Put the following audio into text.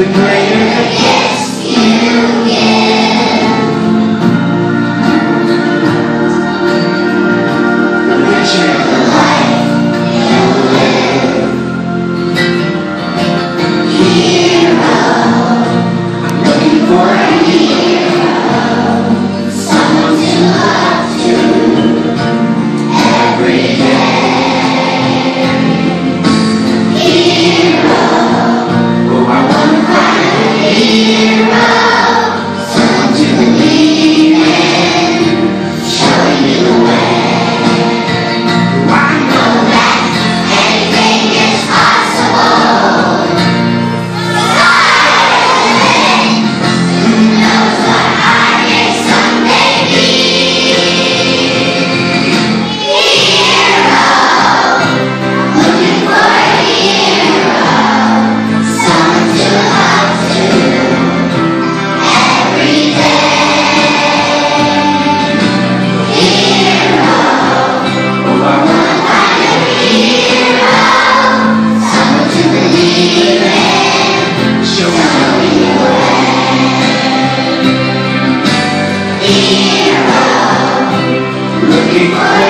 the greater the kiss you give, the richer the life you live. Hero, I'm looking for a hero. Oh, I here Hero, looking for